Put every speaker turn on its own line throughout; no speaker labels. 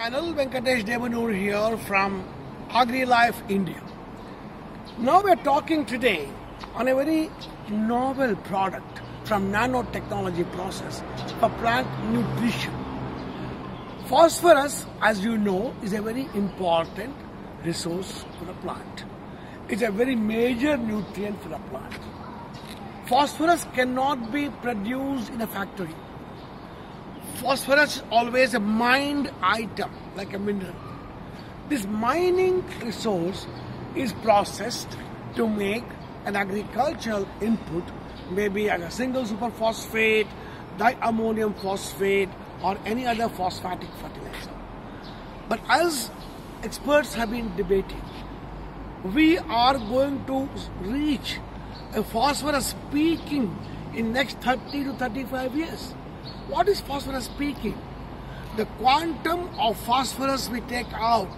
Channel Venkatesh Devanur here from AgriLife India. Now we're talking today on a very novel product from nanotechnology process for plant nutrition. Phosphorus, as you know, is a very important resource for the plant. It's a very major nutrient for the plant. Phosphorus cannot be produced in a factory phosphorus is always a mined item, like a mineral. This mining resource is processed to make an agricultural input, maybe a single superphosphate, diammonium phosphate, or any other phosphatic fertilizer. But as experts have been debating, we are going to reach a phosphorus peaking in next 30 to 35 years. What is phosphorus peaking? The quantum of phosphorus we take out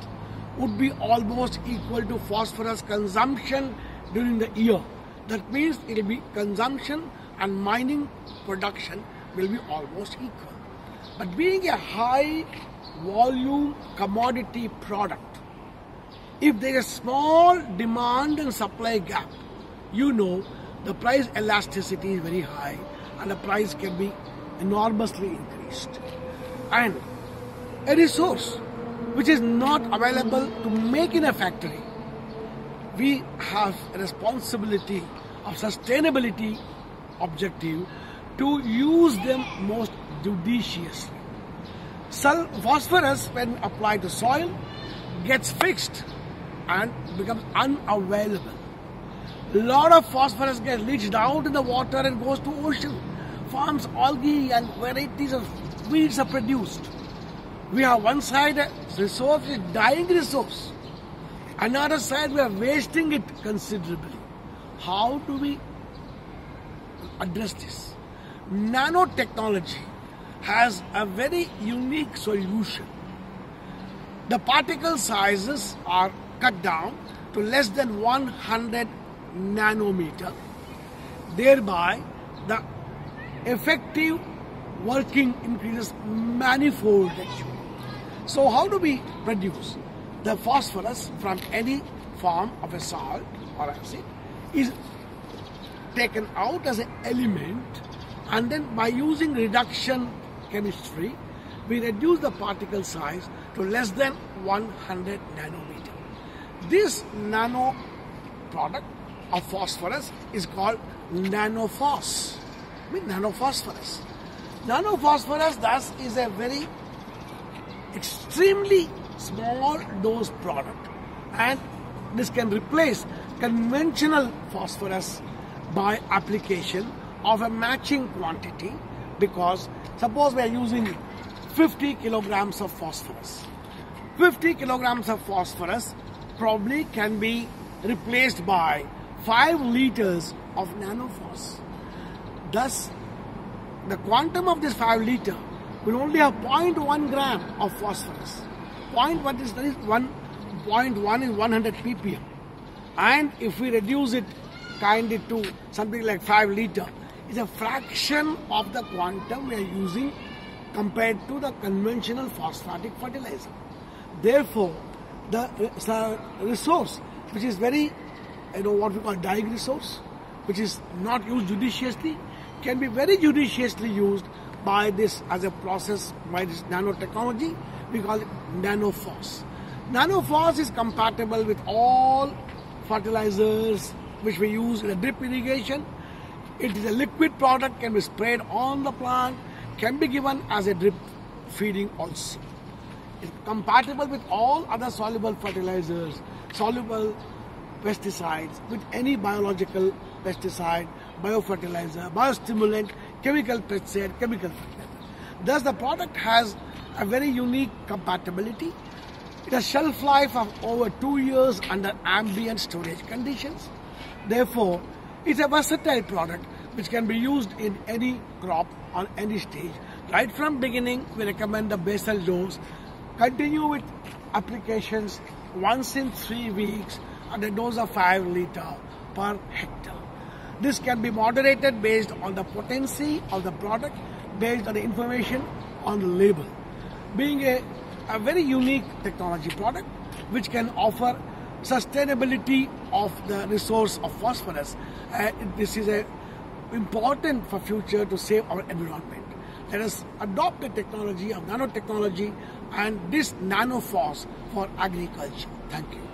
would be almost equal to phosphorus consumption during the year. That means it will be consumption and mining production will be almost equal. But being a high volume commodity product, if there is small demand and supply gap, you know the price elasticity is very high and the price can be enormously increased. And a resource which is not available to make in a factory, we have a responsibility of sustainability objective to use them most judiciously. phosphorus, when applied to soil, gets fixed and becomes unavailable. A lot of phosphorus gets leached out in the water and goes to ocean forms algae and varieties of weeds are produced. We have one side a resource is dying resource. Another side we are wasting it considerably. How do we address this? Nanotechnology has a very unique solution. The particle sizes are cut down to less than 100 nanometer. Thereby, the effective working increases manifold actually. So how do we produce the phosphorus from any form of a salt or acid is taken out as an element and then by using reduction chemistry we reduce the particle size to less than 100 nanometer. This nano product of phosphorus is called nanophos with nanophosphorus. Nanophosphorus thus is a very extremely small dose product and this can replace conventional phosphorus by application of a matching quantity because suppose we are using 50 kilograms of phosphorus. 50 kilograms of phosphorus probably can be replaced by 5 liters of nanophos. Thus, the quantum of this 5 liter will only have 0.1 gram of phosphorus. 0.1 is, that is 1.1 is 100 ppm. And if we reduce it kindly to something like 5 liter, it's a fraction of the quantum we are using compared to the conventional phosphatic fertilizer. Therefore, the resource, which is very, you know, what we call dying resource, which is not used judiciously, can be very judiciously used by this as a process by this nanotechnology. We call it nanophos. Nanophos is compatible with all fertilizers which we use in a drip irrigation. It is a liquid product, can be sprayed on the plant, can be given as a drip feeding also. It's compatible with all other soluble fertilizers, soluble pesticides, with any biological pesticide, biofertilizer, biostimulant, chemical pesticide, chemical fertilizer. Thus the product has a very unique compatibility. It has shelf life of over two years under ambient storage conditions. Therefore, it's a versatile product which can be used in any crop on any stage. Right from beginning, we recommend the basal dose. Continue with applications once in three weeks at a dose of 5 liter per hectare. This can be moderated based on the potency of the product, based on the information on the label. Being a a very unique technology product which can offer sustainability of the resource of phosphorus. Uh, this is a important for future to save our environment. Let us adopt the technology of nanotechnology and this nanophos for agriculture. Thank you.